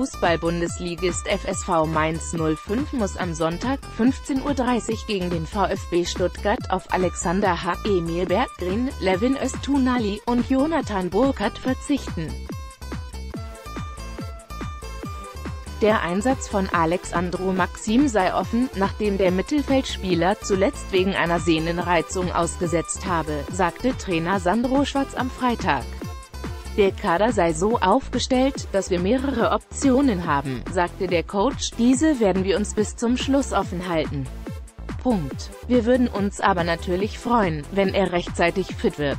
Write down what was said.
Fußball-Bundesligist FSV Mainz 05 muss am Sonntag, 15.30 Uhr gegen den VfB Stuttgart auf Alexander H., Emil Berggren, Levin Östunali und Jonathan Burkhardt verzichten. Der Einsatz von Alexandro Maxim sei offen, nachdem der Mittelfeldspieler zuletzt wegen einer Sehnenreizung ausgesetzt habe, sagte Trainer Sandro Schwarz am Freitag. Der Kader sei so aufgestellt, dass wir mehrere Optionen haben, sagte der Coach, diese werden wir uns bis zum Schluss offen halten. Punkt. Wir würden uns aber natürlich freuen, wenn er rechtzeitig fit wird.